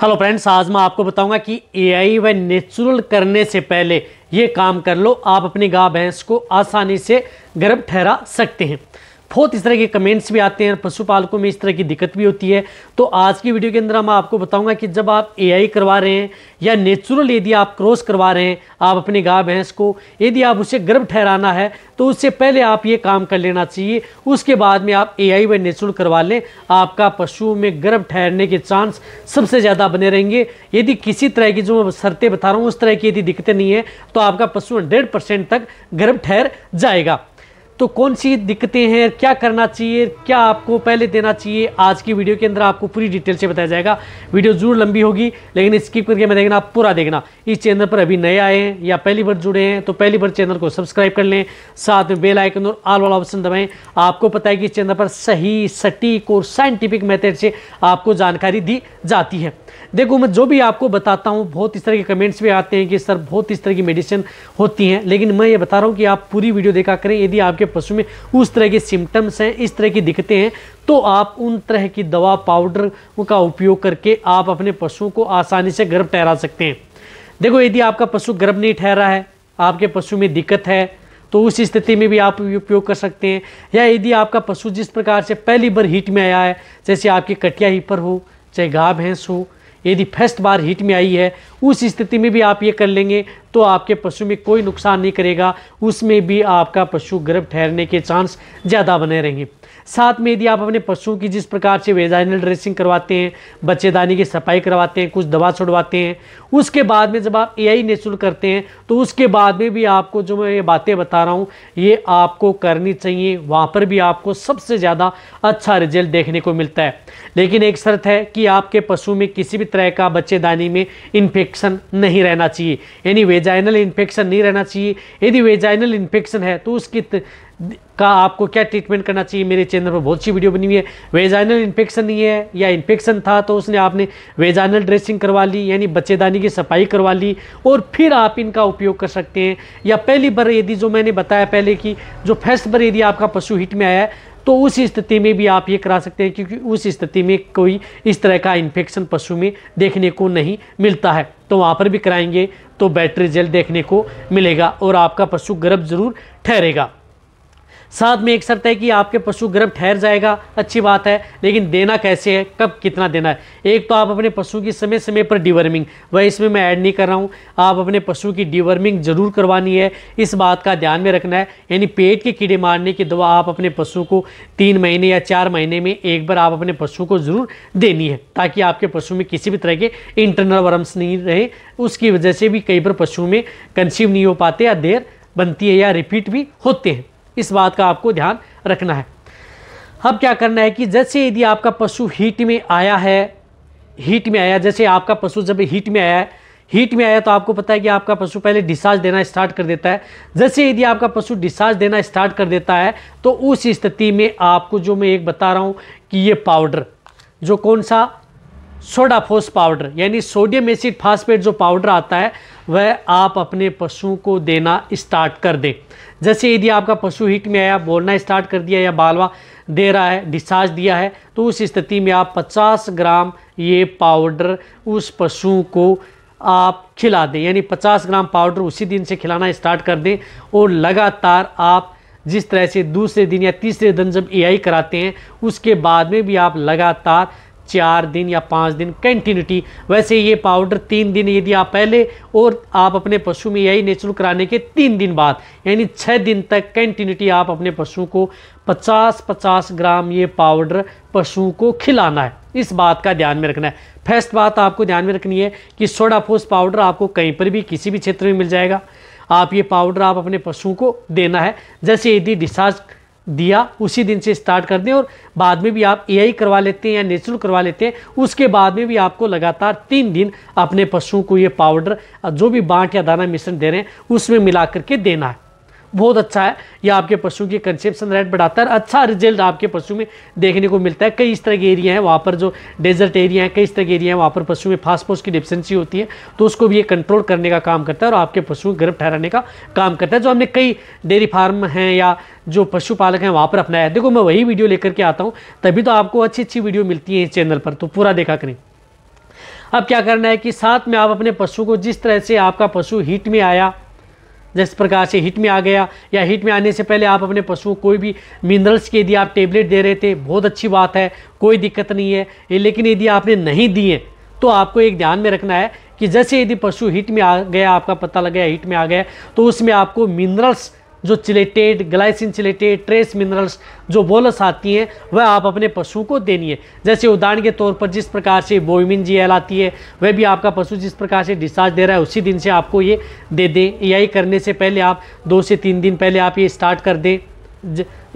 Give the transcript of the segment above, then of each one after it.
Hello friends आज मैं आपको बताऊँगा कि एआई व नेचुरल करने से पहले ये काम कर लो, आप अपनी गाय भैंस को आसानी से गर्भ ठहरा सकते हैं। बहुत इस तरह के कमेंट्स भी आते हैं, पशुपालकों में इस तरह की दिक्कत भी होती है। तो आज की वीडियो के अंदर मैं आपको बताऊँगा कि जब आप एआई करवा रहे हैं या नेचुरल यदि आप क्रॉस करवा रहे हैं, आप अपनी गाय भैंस को, यदि आप उसे गर्भ ठहराना है तो उससे पहले आप ये काम कर लेना चाहिए। उसके बाद में आप ए आई व नेचुरल करवा लें। आपका पशु में गर्भ ठहरने के चांस सबसे ज़्यादा बने रहेंगे। यदि किसी तरह की जो मैं शर्तें बता रहा हूँ, उस तरह की यदि दिक्कतें नहीं है तो आपका पशु हंड्रेड तक गर्भ ठहर जाएगा। तो कौन सी दिक्कतें हैं? क्या करना चाहिए? क्या आपको पहले देना चाहिए? आज की वीडियो के अंदर आपको पूरी डिटेल से बताया जाएगा। वीडियो ज़रूर लंबी होगी, लेकिन स्किप करके मैं देखना आप पूरा देखना। इस चैनल पर अभी नए आए हैं या पहली बार जुड़े हैं तो पहली बार चैनल को सब्सक्राइब कर लें। साथ में बेल आइकन और आल वाला ऑप्शन दबाएँ। आपको पता है कि इस चैनल पर सही, सटीक और साइंटिफिक मेथड से आपको जानकारी दी जाती है। देखो, मैं जो भी आपको बताता हूँ, बहुत इस तरह के कमेंट्स भी आते हैं कि, सर, बहुत इस तरह की मेडिसिन होती हैं। लेकिन मैं ये बता रहा हूँ कि आप पूरी वीडियो देखा करें। यदि आपके पशु में उस तरह के सिम्टम्स हैं, इस तरह की दिक्कतें हैं तो आप उन तरह की दवा पाउडर का उपयोग करके आप अपने पशु को आसानी से गर्भ ठहरा सकते हैं। देखो, यदि आपका पशु गर्भ नहीं ठहरा है, आपके पशु में दिक्कत है तो उस स्थिति में भी आप उपयोग कर सकते हैं। या यदि आपका पशु जिस प्रकार से पहली बार हीट में आया है, जैसे आपकी कटिया हीपर हो, चाहे गाय भैंस हो यदि फ़र्स्ट बार हीट में आई है, उस स्थिति में भी आप ये कर लेंगे तो आपके पशु में कोई नुकसान नहीं करेगा। उसमें भी आपका पशु गर्भ ठहरने के चांस ज़्यादा बने रहेंगे। साथ में यदि आप अपने पशुओं की जिस प्रकार से वेजाइनल ड्रेसिंग करवाते हैं, बच्चेदानी की सफ़ाई करवाते हैं, कुछ दवा छुड़वाते हैं, उसके बाद में जब आप ए नेचुरल करते हैं तो उसके बाद में भी आपको जो मैं ये बातें बता रहा हूँ, ये आपको करनी चाहिए। वहाँ पर भी आपको सबसे ज़्यादा अच्छा रिज़ल्ट देखने को मिलता है। लेकिन एक शर्त है कि आपके पशु में किसी भी तरह का बच्चेदानी में इन्फेक्शन नहीं रहना चाहिए। यानी वेजाइनल इन्फेक्शन नहीं रहना चाहिए। यदि वेजाइनल इन्फेक्शन है तो उसकी का आपको क्या ट्रीटमेंट करना चाहिए? मेरे चैनल पर बहुत सी वीडियो बनी हुई है। वेजाइनल इन्फेक्शन नहीं है या इन्फेक्शन था तो उसने आपने वेजाइनल ड्रेसिंग करवा ली, यानी बच्चेदानी की सफ़ाई करवा ली और फिर आप इनका उपयोग कर सकते हैं। या पहली बार यदि जो मैंने बताया पहले कि जो फ़र्स्ट बार यदि आपका पशु हिट में आया है तो उस स्थिति में भी आप ये करा सकते हैं क्योंकि उस स्थिति में कोई इस तरह का इन्फेक्शन पशु में देखने को नहीं मिलता है। तो वहाँ पर भी कराएँगे तो बैटरी रिज़ल्ट देखने को मिलेगा और आपका पशु गर्भ ज़रूर ठहरेगा। साथ में एक शर्त है कि आपके पशु गर्भ ठहर जाएगा। अच्छी बात है, लेकिन देना कैसे है? कब कितना देना है? एक तो आप अपने पशु की समय समय पर डिवर्मिंग वह इसमें मैं ऐड नहीं कर रहा हूँ। आप अपने पशु की डिवर्मिंग ज़रूर करवानी है। इस बात का ध्यान में रखना है, यानी पेट के कीड़े मारने की दवा आप अपने पशु को तीन महीने या चार महीने में एक बार आप अपने पशु को ज़रूर देनी है, ताकि आपके पशु में किसी भी तरह के इंटरनल वर्म्स नहीं रहे। उसकी वजह से भी कई बार पशु में कंसीव नहीं हो पाते या देर बनती है या रिपीट भी होते हैं। इस बात का आपको ध्यान रखना है। अब क्या करना है कि जैसे यदि आपका पशु हीट में आया है हीट में आया, जैसे आपका पशु जब हीट में आया है हीट में आया तो आपको पता है कि आपका पशु पहले डिस्चार्ज देना स्टार्ट कर देता है। जैसे यदि आपका पशु डिस्चार्ज देना स्टार्ट कर देता है तो उस स्थिति में आपको जो मैं एक बता रहा हूँ कि ये पाउडर जो कौन सा सोडाफोस पाउडर यानी सोडियम एसिड फास्फेट जो पाउडर आता है वह आप अपने पशु को देना स्टार्ट कर दें। जैसे यदि आपका पशु हिट में आया, बोलना स्टार्ट कर दिया या बालवा दे रहा है डिस्चार्ज दिया है तो उस स्थिति में आप 50 ग्राम ये पाउडर उस पशु को आप खिला दें। यानी 50 ग्राम पाउडर उसी दिन से खिलाना स्टार्ट कर दें और लगातार आप जिस तरह से दूसरे दिन या तीसरे दिन जब एआई कराते हैं, उसके बाद में भी आप लगातार चार दिन या पाँच दिन कंटिन्यूटी वैसे ये पाउडर तीन दिन यदि आप पहले और आप अपने पशु में यही नेचुरल कराने के तीन दिन बाद, यानी छः दिन तक कंटिन्यूटी आप अपने पशु को 50-50 ग्राम ये पाउडर पशु को खिलाना है। इस बात का ध्यान में रखना है। फ़र्स्ट बात आपको ध्यान में रखनी है कि सोडाफोस पाउडर आपको कहीं पर भी किसी भी क्षेत्र में मिल जाएगा। आप ये पाउडर आप अपने पशु को देना है। जैसे यदि डिस्चार्ज दिया, उसी दिन से स्टार्ट कर दें और बाद में भी आप एआई करवा लेते हैं या नेचुरल करवा लेते हैं, उसके बाद में भी आपको लगातार तीन दिन अपने पशुओं को ये पाउडर जो भी बांट या दाना मिश्रण दे रहे हैं, उसमें मिला करके देना है। बहुत अच्छा है। यह आपके पशु की कंसेप्शन रेट बढ़ाता है अच्छा रिज़ल्ट आपके पशु में देखने को मिलता है। कई इस तरह के एरिया हैं, वहाँ पर जो डेजर्ट एरिया है, कई इस तरह के एरिया हैं, वहाँ पर पशु में फास्फोर्स की डिफिशेंसी होती है। तो उसको भी ये कंट्रोल करने का काम करता है और आपके पशु गर्भ ठहराने का काम करता है। जो हमने कई डेयरी फार्म हैं या जो पशुपालक हैं, वहाँ पर अपनाया है। देखो, मैं वही वीडियो लेकर के आता हूँ, तभी तो आपको अच्छी अच्छी वीडियो मिलती है इस चैनल पर। तो पूरा देखा करें। अब क्या करना है कि साथ में आप अपने पशु को जिस तरह से आपका पशु हीट में आया जिस प्रकार से हीट में आ गया या हीट में आने से पहले आप अपने पशुओं कोई भी मिनरल्स के यदि आप टेबलेट दे रहे थे, बहुत अच्छी बात है, कोई दिक्कत नहीं है। लेकिन यदि आपने नहीं दिए तो आपको एक ध्यान में रखना है कि जैसे यदि पशु हीट में आ गया, आपका पता लग गया, हीट में आ गया तो उसमें आपको मिनरल्स जो chelated, glycine chelated, trace minerals जो बोलस आती हैं, वह आप अपने पशु को देनी है जैसे उदाहरण के तौर पर जिस प्रकार से बोइमिन जी एल आती है, वह भी आपका पशु जिस प्रकार से डिस्चार्ज दे रहा है, उसी दिन से आपको ये दे दें। यही करने से पहले आप दो से तीन दिन पहले आप ये स्टार्ट कर दें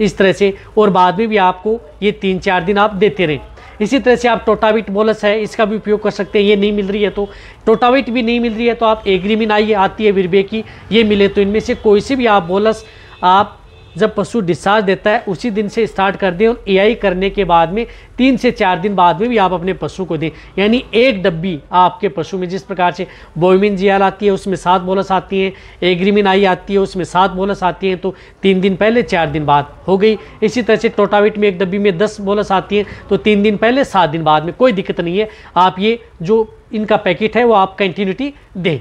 इस तरह से, और बाद में भी आपको ये तीन चार दिन आप देते रहें। इसी तरह से आप टोटाविट बोलस है, इसका भी उपयोग कर सकते हैं, ये नहीं मिल रही है तो। टोटाविट भी नहीं मिल रही है तो आप एग्रीमिन आइए, आती है विरबे की ये मिले तो इनमें से कोई सी भी आप बोलस, आप जब पशु डिस्चार्ज देता है, उसी दिन से स्टार्ट कर दें और एआई करने के बाद में, तीन से चार दिन बाद में भी आप अपने पशु को दें। यानी एक डब्बी आपके पशु में जिस प्रकार से बोमिन जियाल आती है, उसमें सात बोलस आती हैं, एग्रीमिन आई आती है, उसमें सात बोलस आती हैं तो तीन दिन पहले चार दिन बाद हो गई। इसी तरह से टोटाविट में एक डब्बी में दस बोलस आती हैं तो तीन दिन पहले सात दिन बाद में कोई दिक्कत नहीं है। आप ये जो इनका पैकेट है, वो आप कंटिन्यूटी दें।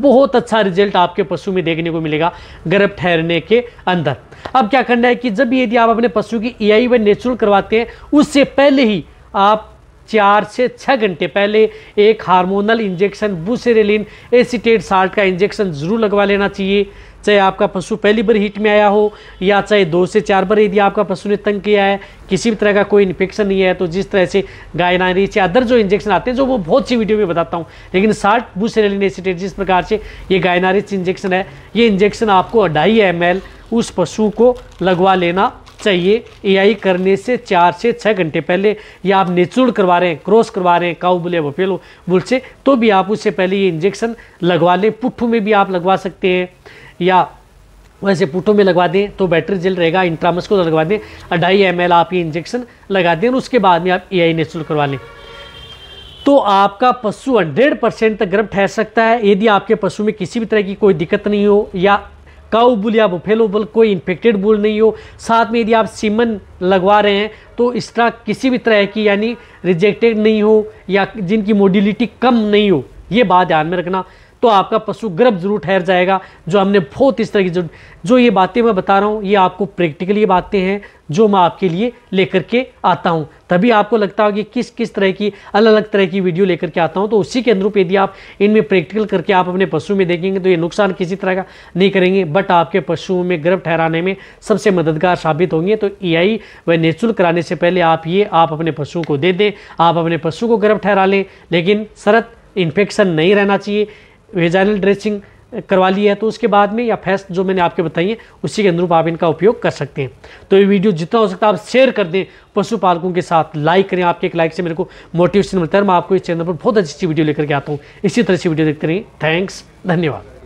बहुत अच्छा रिज़ल्ट आपके पशु में देखने को मिलेगा गर्भ ठहरने के अंदर। अब क्या करना है कि जब यदि आप अपने पशु की ई व नेचुरल करवाते हैं, उससे पहले ही आप चार से छः घंटे पहले एक hormonal injection, buserelin, acetate, salt का इंजेक्शन ज़रूर लगवा लेना चाहिए। चाहे आपका पशु पहली बार हीट में आया हो, या चाहे दो से चार बार यदि आपका पशु ने तंग किया है, किसी भी तरह का कोई इन्फेक्शन नहीं है तो जिस तरह से गायनारी से अदर जो इंजेक्शन आते हैं, जो वो बहुत सी वीडियो में बताता हूँ, लेकिन साठ बुसेरेलिन एसिटेट जिस प्रकार से ये गायनारिच इंजेक्शन है, ये इंजेक्शन आपको अढ़ाई एम उस पशु को लगवा लेना चाहिए ए करने से चार से छः घंटे पहले, या आप नेचुरल करवा रहे हैं क्रॉस करवा रहे हैं काउ बुल या बफेलो बुल से तो भी आप उससे पहले ये इंजेक्शन लगवा लें, पुट्ठू में भी आप लगवा सकते हैं। या वैसे पुटों में लगवा दें तो बैटरी जेल रहेगा इंट्रामस को लगवा दें, अढ़ाई एम आप ये इंजेक्शन लगा दें और उसके बाद में आप ए आई नेचुरल करवा लें। तो आपका पशु 100 परसेंट तक गर्भ ठहर सकता है। यदि आपके पशु में किसी भी तरह की कोई दिक्कत नहीं हो या काउ बुल या बुफेलो बुल, कोई इन्फेक्टेड बुल नहीं हो, साथ में यदि आप सीमन लगवा रहे हैं तो इस तरह किसी भी तरह की यानी रिजेक्टेड नहीं हो या जिनकी मोडिलिटी कम नहीं हो, ये बात ध्यान में रखना। तो आपका पशु गर्भ ज़रूर ठहर जाएगा। जो हमने बहुत इस तरह की जो जो ये बातें मैं बता रहा हूँ, ये आपको प्रैक्टिकली बातें हैं, जो मैं आपके लिए लेकर के आता हूँ। तभी आपको लगता होगा कि किस किस तरह की अलग अलग तरह की वीडियो लेकर के आता हूँ। तो उसी के अनुरूप यदि आप इनमें प्रैक्टिकल करके आप अपने पशु में देखेंगे तो ये नुकसान किसी तरह का नहीं करेंगे। बट आपके पशुओं में गर्भ ठहराने में सबसे मददगार साबित होंगे। तो ई व नेचुरल कराने से पहले आप ये, आप अपने पशुओं को दे दें। आप अपने पशु को गर्भ ठहरा लें। लेकिन शरत इन्फेक्शन नहीं रहना चाहिए। वेजाइनल ड्रेसिंग करवा ली है तो उसके बाद में या फेस्ट जो मैंने आपके बताई है, उसी के अनुरूप आप इनका उपयोग कर सकते हैं। तो ये वीडियो जितना हो सकता है आप शेयर कर दें, पशुपालकों के साथ लाइक करें, आपके एक लाइक से मेरे को मोटिवेशन मिलता है मैं आपको इस चैनल पर बहुत अच्छी अच्छी वीडियो लेकर के आता हूँ। इसी तरह से वीडियो देखते रहें थैंक्स धन्यवाद।